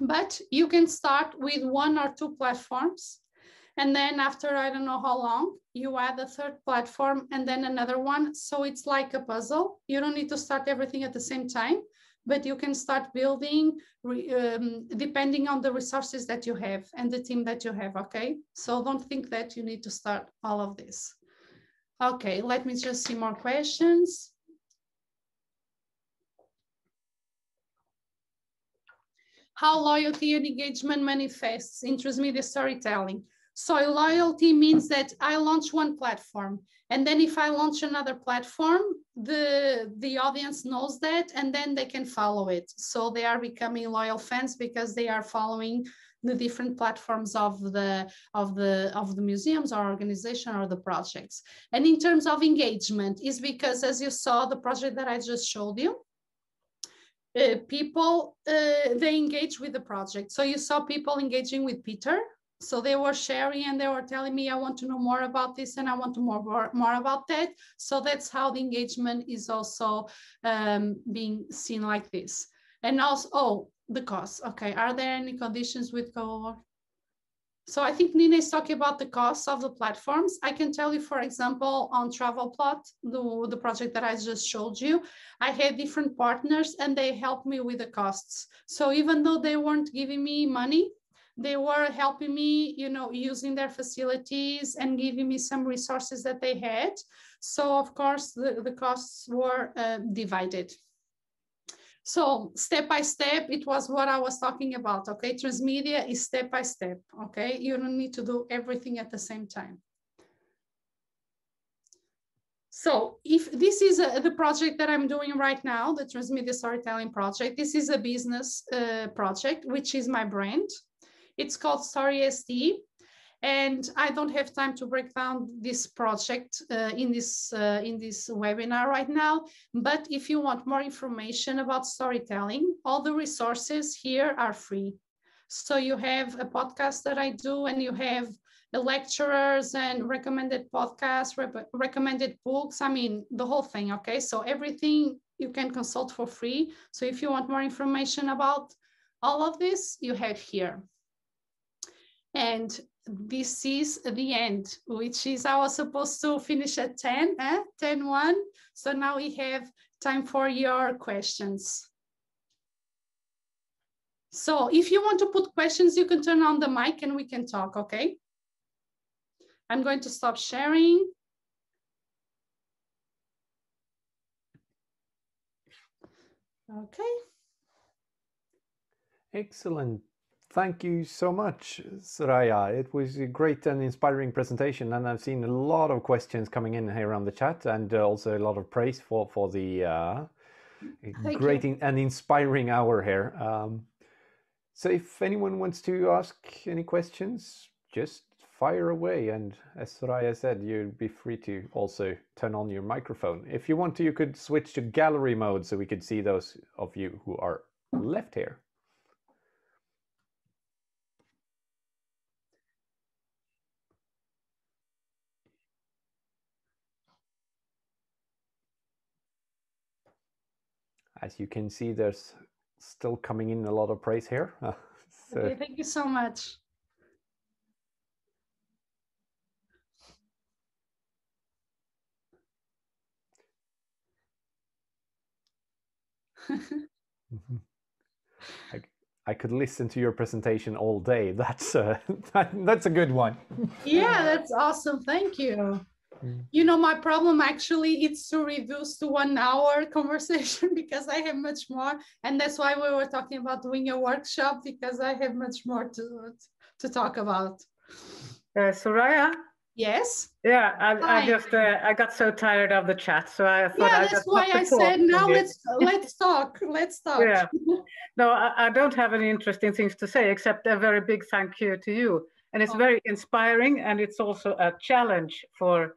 But you can start with one or two platforms and then after I don't know how long, you add a third platform and then another one. So it's like a puzzle. You don't need to start everything at the same time, but you can start building um, depending on the resources that you have and the team that you have, okay? So don't think that you need to start all of this. Okay, let me just see more questions. How loyalty and engagement manifests in transmedia storytelling. So loyalty means that I launch one platform and then if I launch another platform, the, the audience knows that and then they can follow it. So they are becoming loyal fans because they are following the different platforms of the of the of the museums or organization or the projects and in terms of engagement is because as you saw the project that i just showed you uh, people uh, they engage with the project so you saw people engaging with peter so they were sharing and they were telling me i want to know more about this and i want to more more, more about that so that's how the engagement is also um, being seen like this and also oh the cost okay are there any conditions with co so I think Nina is talking about the costs of the platforms. I can tell you, for example, on Travelplot, the, the project that I just showed you, I had different partners and they helped me with the costs. So even though they weren't giving me money, they were helping me, you know, using their facilities and giving me some resources that they had. So of course, the, the costs were uh, divided. So step by step, it was what I was talking about, okay? Transmedia is step by step, okay? You don't need to do everything at the same time. So if this is a, the project that I'm doing right now, the Transmedia Storytelling Project, this is a business uh, project, which is my brand. It's called Story SD. And I don't have time to break down this project uh, in, this, uh, in this webinar right now. But if you want more information about storytelling, all the resources here are free. So you have a podcast that I do and you have the lecturers and recommended podcasts, re recommended books. I mean, the whole thing, okay? So everything you can consult for free. So if you want more information about all of this, you have here. And this is the end, which is I was supposed to finish at 10, eh? 10 1. So now we have time for your questions. So if you want to put questions, you can turn on the mic and we can talk, okay? I'm going to stop sharing. Okay. Excellent. Thank you so much, Soraia. It was a great and inspiring presentation, and I've seen a lot of questions coming in here on the chat, and uh, also a lot of praise for for the uh, great you. and inspiring hour here. Um, so, if anyone wants to ask any questions, just fire away. And as Soraia said, you'd be free to also turn on your microphone. If you want to, you could switch to gallery mode so we could see those of you who are left here. As you can see, there's still coming in a lot of praise here. so, okay, thank you so much. Mm-hmm. I, I could listen to your presentation all day. That's a, that, that's a good one. yeah, that's awesome. Thank you. Mm. You know, my problem actually is to reduce to one hour conversation because I have much more. And that's why we were talking about doing a workshop because I have much more to, to talk about. Uh, Soraia, Yes. Yeah, I, I just uh, I got so tired of the chat, so I thought yeah, I that's why I said now let's let's talk. Let's talk. Yeah. No, I, I, don't have any interesting things to say except a very big thank you to you, and it's oh. very inspiring, and it's also a challenge. For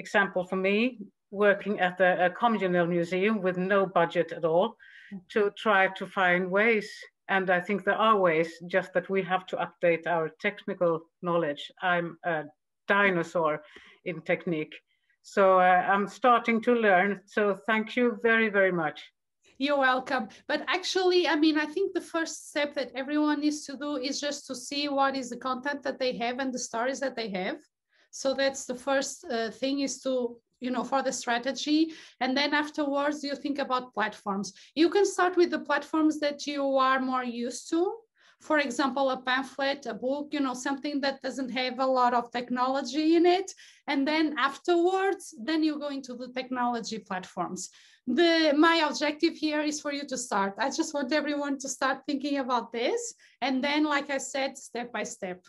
example, for me, working at a, a communal museum with no budget at all, to try to find ways and I think there are ways, just that we have to update our technical knowledge. I'm a dinosaur in technique. So uh, I'm starting to learn. So thank you very, very much. You're welcome. But actually, I mean, I think the first step that everyone needs to do is just to see what is the content that they have and the stories that they have. So that's the first uh, thing is to you know for the strategy and then afterwards you think about platforms you can start with the platforms that you are more used to for example, a pamphlet, a book, you know, something that doesn't have a lot of technology in it. And then afterwards, then you go into the technology platforms. The, my objective here is for you to start. I just want everyone to start thinking about this. And then, like I said, step by step.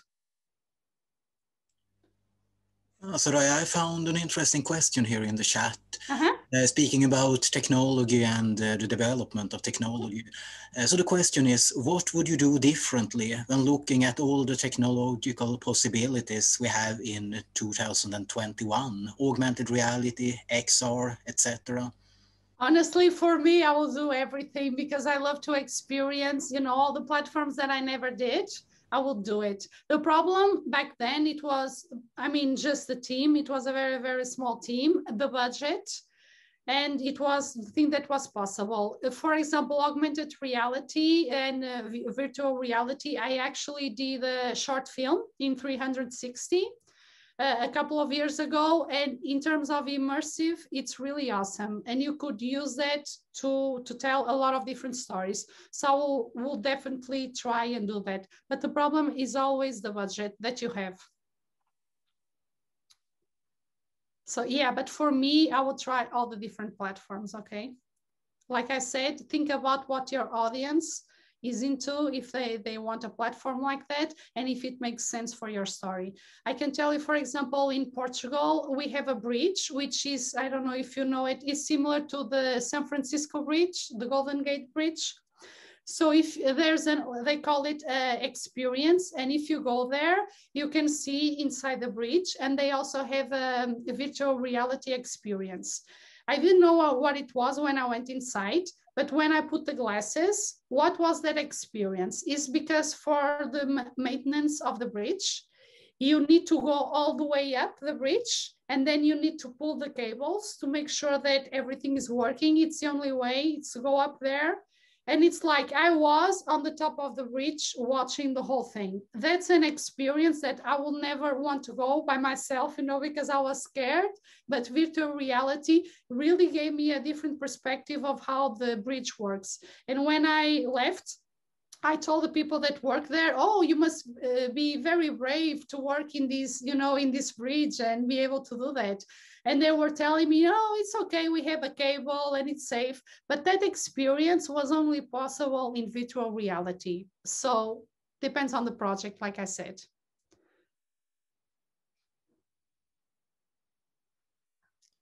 Oh, Soraia, I found an interesting question here in the chat. Uh-huh. Uh, speaking about technology and uh, the development of technology. Uh, so the question is, what would you do differently when looking at all the technological possibilities we have in 2021, augmented reality, XR, etc.? Honestly, for me, I will do everything because I love to experience, you know, all the platforms that I never did. I will do it. The problem back then, it was, I mean, just the team. It was a very, very small team, the budget, and it was the thing that was possible. For example, augmented reality and uh, virtual reality, I actually did a short film in 360 a couple of years ago. And in terms of immersive, it's really awesome. And you could use that to, to tell a lot of different stories. So we'll, we'll definitely try and do that. But the problem is always the budget that you have. So yeah, but for me, I will try all the different platforms, okay? Like I said, think about what your audience is into if they, they want a platform like that and if it makes sense for your story. I can tell you, for example, in Portugal, we have a bridge, which is, I don't know if you know it, is similar to the San Francisco Bridge, the Golden Gate Bridge. So if there's an, they call it uh, experience. And if you go there, you can see inside the bridge and they also have a, a virtual reality experience. I didn't know what it was when I went inside, but when I put the glasses, what was that experience? Is because for the maintenance of the bridge, you need to go all the way up the bridge and then you need to pull the cables to make sure that everything is working. It's the only way, it's to go up there and it's like I was on the top of the bridge watching the whole thing. That's an experience that I will never want to go by myself, you know, because I was scared. But virtual reality really gave me a different perspective of how the bridge works. And when I left, I told the people that work there, oh, you must uh, be very brave to work in this, you know, in this bridge and be able to do that. And they were telling me, oh, it's okay, we have a cable and it's safe. But that experience was only possible in virtual reality. So depends on the project, like I said.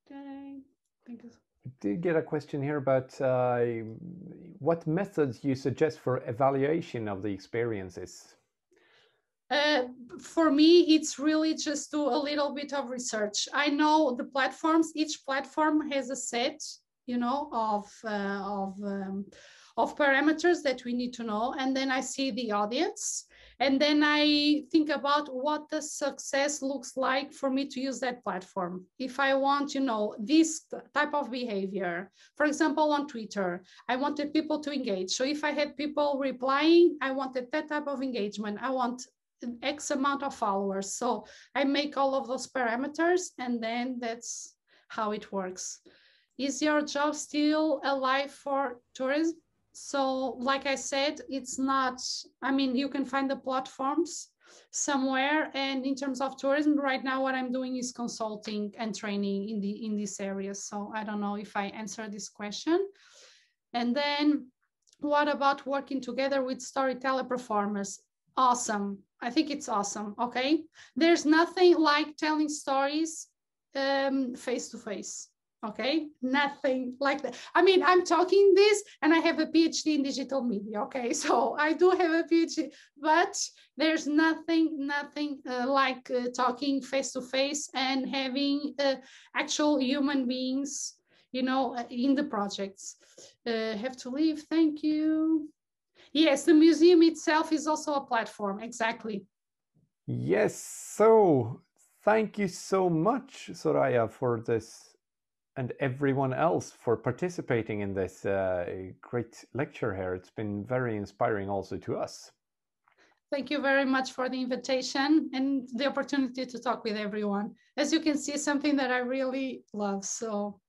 Okay, thank you did get a question here about uh, what methods you suggest for evaluation of the experiences. Uh, for me, it's really just do a little bit of research. I know the platforms, each platform has a set, you know, of, uh, of, um, of parameters that we need to know. And then I see the audience and then I think about what the success looks like for me to use that platform. If I want, you know, this type of behavior, for example, on Twitter, I wanted people to engage. So if I had people replying, I wanted that type of engagement. I want X amount of followers. So I make all of those parameters and then that's how it works. Is your job still alive for tourism? So like I said, it's not, I mean, you can find the platforms somewhere. And in terms of tourism, right now, what I'm doing is consulting and training in the in this area. So I don't know if I answer this question. And then what about working together with storyteller performers? Awesome. I think it's awesome. Okay. There's nothing like telling stories um, face to face okay? Nothing like that. I mean i'm talking this and i have a phd in digital media okay? So i do have a phd but there's nothing nothing uh, like uh, talking face to face and having uh, actual human beings you know uh, in the projects. Uh, have to leave. Thank you. Yes the museum itself is also a platform. Exactly. Yes. So thank you so much Soraia for this and everyone else for participating in this uh, great lecture here. It's been very inspiring also to us. Thank you very much for the invitation and the opportunity to talk with everyone. As you can see, something that I really love. So